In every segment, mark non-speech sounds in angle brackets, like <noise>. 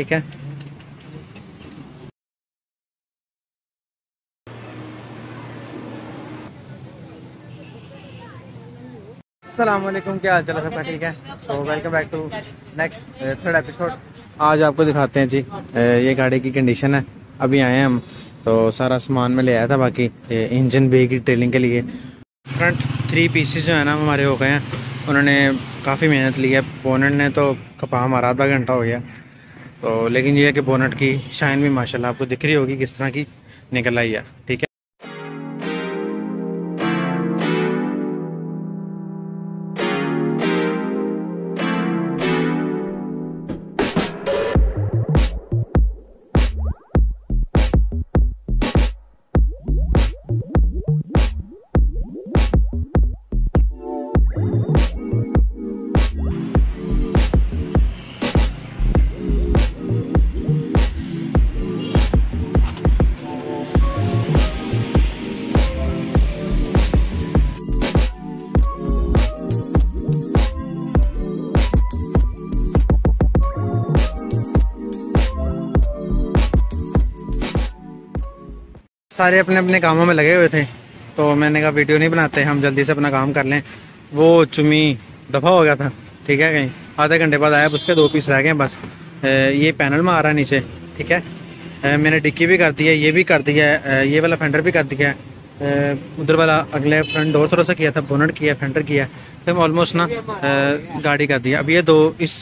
ठीक है असलम क्या हाल चल सबका ठीक है so welcome back to next third episode आज आपको दिखाते हैं जी uh, ये गाड़ी की कंडीशन है। अभी आए हैं हम तो सारा सामान में ले आया था बाकी इंजन बे की ट्रेलिंग के लिए। फ्रंट थ्री पीसेस जो है ना हमारे हो गए हैं। उन्होंने काफ़ी मेहनत ली है। बोनट ने तो कपा हमारा आधा घंटा हो गया। तो लेकिन ये है कि बोनट की शाइन भी माशाल्लाह आपको दिख रही होगी किस तरह की निकल आई है, ठीक है? सारे अपने अपने कामों में लगे हुए थे। तो मैंने कहा, वीडियो नहीं बनाते, हम जल्दी से अपना काम कर लें। वो चुमी, दफ़ा हो गया था, ठीक है, कहीं आधे घंटे बाद आया, उसके दो पीस रह गए, बस। ये पैनल में आ रहा है नीचे, ठीक है? मैंने डिक्की भी कर दी है, ये भी कर दिया है ये वाला फेंडर भी कर दिया है। उधर वाला अगले फ्रंट डोर थोड़ा सा किया था बोनट किया फेंडर किया तो ऑलमोस्ट ना गाड़ी कर दिया अब ये दो इस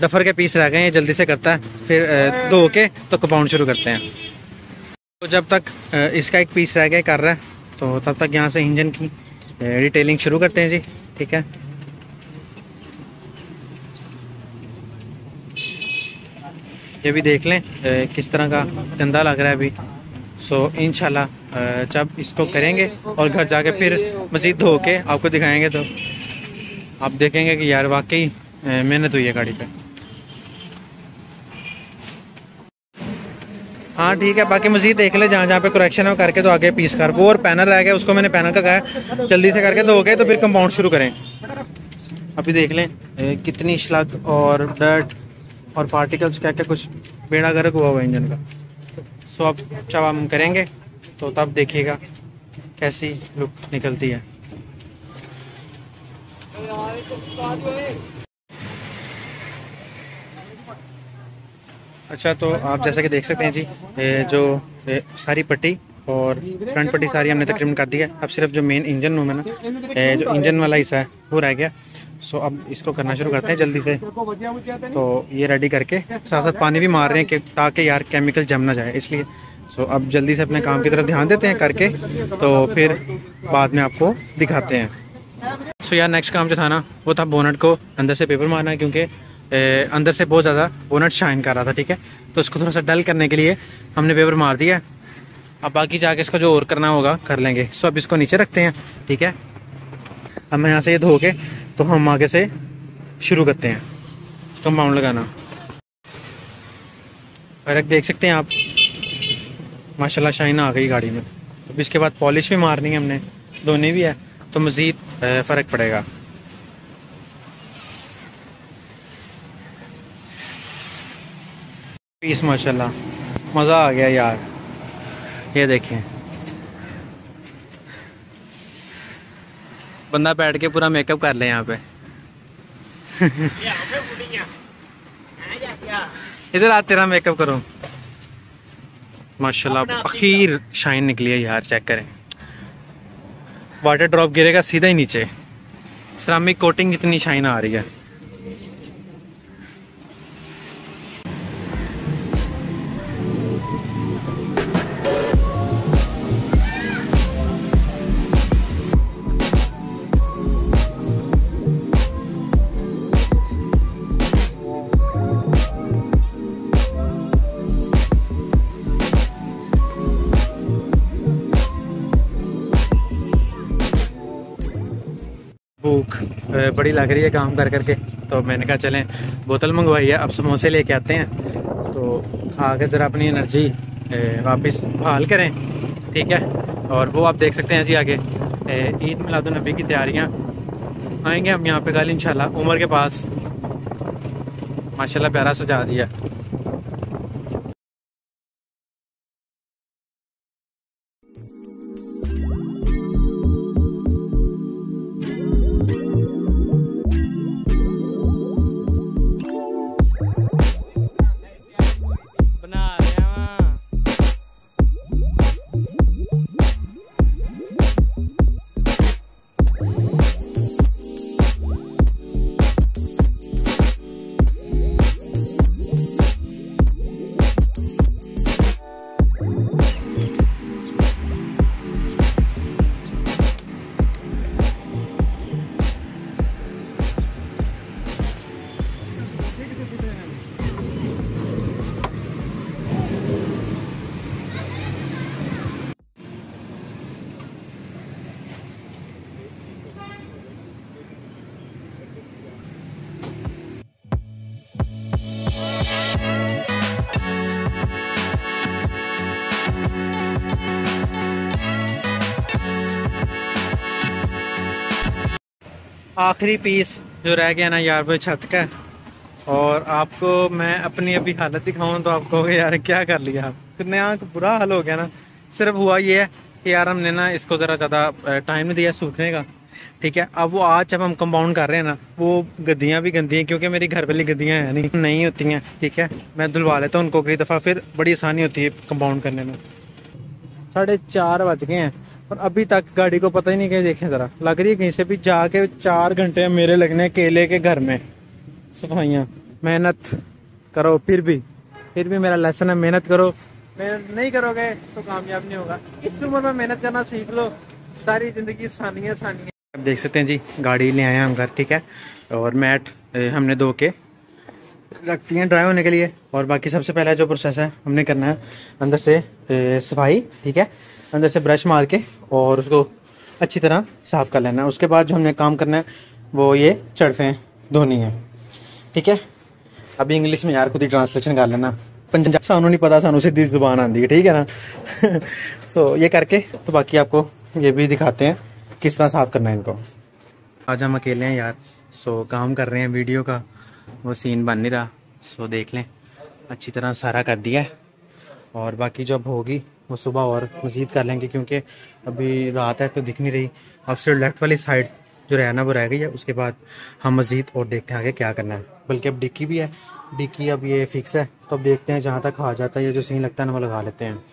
डफर के पीस रह गए हैं जल्दी से करता है, फिर धो के तो कंपाउंड शुरू करते हैं। तो जब तक इसका एक पीस रह गया, कर रहा है तो तब तक यहाँ से इंजन की डिटेलिंग शुरू करते हैं जी, ठीक है? ये भी देख लें किस तरह का गंदा लग रहा है अभी। सो इनशाला जब इसको करेंगे और घर जाके फिर मज़ीद धो के आपको दिखाएँगे तो आप देखेंगे कि यार वाकई मेहनत हुई है गाड़ी पे। हाँ ठीक है, बाकी मजीद देख ले जहाँ जहाँ पे करेक्शन है करके तो आगे पीस कर। वो और पैनल रह गया उसको मैंने पैनल का कहा जल्दी से करके तो हो गए तो फिर कंपाउंड शुरू करें। अभी देख लें कितनी श्लग और डर्ट और पार्टिकल्स क्या क्या कुछ बेड़ा गर्क हुआ हुआ इंजन का। सो अब जब हम करेंगे तो तब देखिएगा कैसी लुक निकलती है। अच्छा तो आप जैसा कि देख सकते हैं जी, ये जो, ये सारी पट्टी और फ्रंट पट्टी सारी हमने तकरीबन कर दी है। अब सिर्फ़ जो मेन इंजन रूम है ना जो इंजन वाला हिस्सा है, वो रह गया। सो अब इसको करना शुरू करते हैं जल्दी से। तो ये रेडी करके, साथ साथ पानी भी मार रहे हैं कि ताकि यार केमिकल जम ना जाए, इसलिए। सो अब जल्दी से अपने काम की तरफ़ ध्यान देते हैं करके तो फिर बाद में आपको दिखाते हैं। सो यार नेक्स्ट काम जो था ना, वो था बोनट को अंदर से पेपर मारना है क्योंकि अंदर से बहुत ज़्यादा बोनट शाइन कर रहा था, ठीक है? तो इसको थोड़ा सा डल करने के लिए हमने पेपर मार दिया। अब बाकी जाके इसका जो और करना होगा, कर लेंगे। सो अब इसको नीचे रखते हैं, ठीक है? अब मैं यहाँ से ये धो के तो हम आगे से शुरू करते हैं। तो कंपाउंड लगाना। और एक देख सकते हैं आप। माशाल्लाह, शाइन आ गई गाड़ी में। अब इसके बाद पॉलिश भी मारनी है हमने। धोनी भी है तो मज़ीद फ़र्क पड़ेगा। पीस माशाल्लाह मज़ा आ गया यार ये देखें बंदा बैठ के पूरा मेकअप कर ले यहाँ पे इधर आ तेरा मेकअप करो माशाल्लाह अखीर शाइन निकली है यार चेक करें वाटर ड्रॉप गिरेगा सीधा ही नीचे सरामिक कोटिंग कितनी शाइन आ रही है भूख बड़ी लग रही है काम कर करके। तो मैंने कहा, चलें, बोतल मंगवाई है, अब समोसे लेके आते हैं। तो खा के ज़रा अपनी एनर्जी वापस बहाल करें, ठीक है? और वो आप देख सकते हैं जी आगे। ईद मिलादुलनबी की तैयारियाँ आएँगे हम यहाँ पे कल, इंशाल्लाह। उमर के पास, माशाल्लाह, प्यारा सजा दिया। आखिरी पीस जो रह गया ना यार, वो छत का और आपको मैं अपनी अभी हालत दिखाऊँ तो आप कहोगे, यार, क्या कर लिया आप? कितने आँख बुरा हाल हो गया ना। सिर्फ़ हुआ ये है कि यार, हमने ना इसको ज़रा ज़्यादा टाइम दिया सूखने का। ठीक है? अब वो आज जब हम कंपाउंड कर रहे हैं ना, वो गद्दियाँ भी गंदी हैं, क्योंकि मेरी घर वाली गद्दियाँ हैं नहीं नहीं होती हैं। ठीक है? मैं धुलवा लेता हूँ उनको कई दफ़ा, फिर बड़ी आसानी होती है कंपाउंड करने में। साढ़े चार बज गए हैं। और अभी तक गाड़ी को पता ही नहीं, कहीं देखें ज़रा। लग रही है कहीं से भी जाके चार घंटे मेरे लगने केले के घर में। सफाइयाँ। मेहनत करो, फिर भी। फिर भी मेरा लेसन है, मेहनत करो। मेहनत नहीं करोगे तो कामयाब नहीं होगा। इस उम्र में मेहनत करना सीख लो। सारी ज़िंदगी आसानी सानिया। अब देख सकते हैं जी, गाड़ी ले आए हम घर, ठीक है? और मैट हमने धो के रखती हैं ड्राई होने के लिए। और बाकी सबसे पहला जो प्रोसेस है, हमने करना है अंदर से सफ़ाई, ठीक है? अंदर से ब्रश मार के और उसको अच्छी तरह साफ़ कर लेना है। उसके बाद जो हमने काम करना है वो ये चढ़फें धोनी है। ठीक है? अभी इंग्लिश में यार खुद ही ट्रांसलेशन कर लेना। पंजाब सानू नहीं पता सानू सीधी ज़ुबान आती है ठीक है ना? सो <laughs> so, ये करके तो बाकी आपको ये भी दिखाते हैं किस तरह साफ़ करना है इनको। आज हम अकेले हैं यार सो so, काम कर रहे हैं वीडियो का वो सीन बन नहीं रहा। सो so, देख लें अच्छी तरह सारा कर दिया है। और बाकी जो अब होगी। वो सुबह और मज़ीद कर लेंगे, क्योंकि अभी रात है तो दिख नहीं रही। अब सिर्फ़ लेफ़्ट वाली साइड जो रहना वो रह गई है। उसके बाद हम मज़ीद और देखते हैं आगे क्या करना है। बल्कि अब डिक्की भी है। डिक्की अब ये फिक्स है। तो अब देखते हैं जहाँ तक आ जाता है ये जो सीन लगता है ना, वो लगा लेते हैं।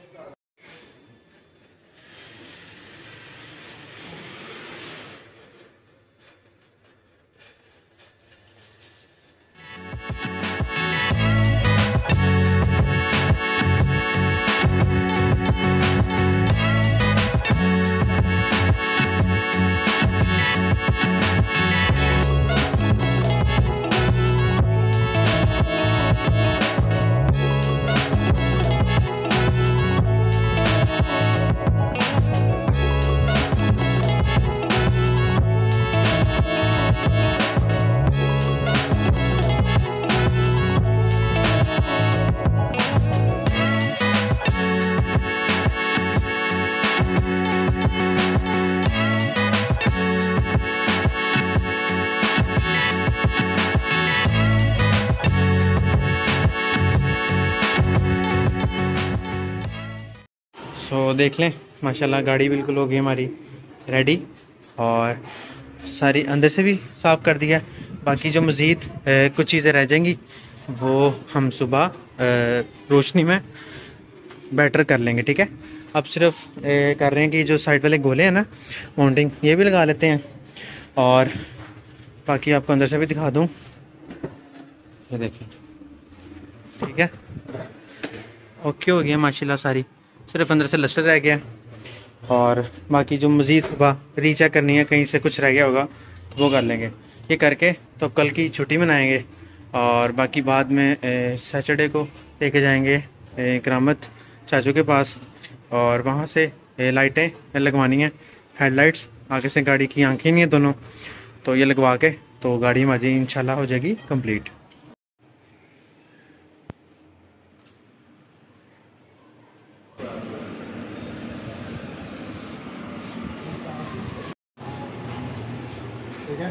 So, देख लें। माशाल्लाह गाड़ी बिल्कुल हो गई हमारी रेडी और सारी अंदर से भी साफ़ कर दिया। बाकी जो मज़ीद कुछ चीज़ें रह जाएँगी वो हम सुबह रोशनी में बैटर कर लेंगे ठीक है? अब सिर्फ़ ए, कर रहे हैं कि जो साइड वाले गोले हैं ना माउंटिंग ये भी लगा लेते हैं। और बाकी आपको अंदर से भी दिखा दूँ। ये देखिए ठीक है? ओके हो गया माशाल्लाह सारी। सिर्फ़ अंदर से लस्टर रह गया। और बाकी जो मज़ीद सुबह रीचेक करनी है, कहीं से कुछ रह गया होगा तो वो कर लेंगे। ये करके तो कल की छुट्टी मनाएँगे। और बाकी बाद में सैटरडे को लेके जाएँगे करामत चाचू के पास। और वहाँ से लाइटें लगवानी हैं हेडलाइट्स आगे से गाड़ी की आँखें नहीं है दोनों तो ये लगवा के तो गाड़ी हमारी इंशाल्लाह हो जाएगी कंप्लीट ठीक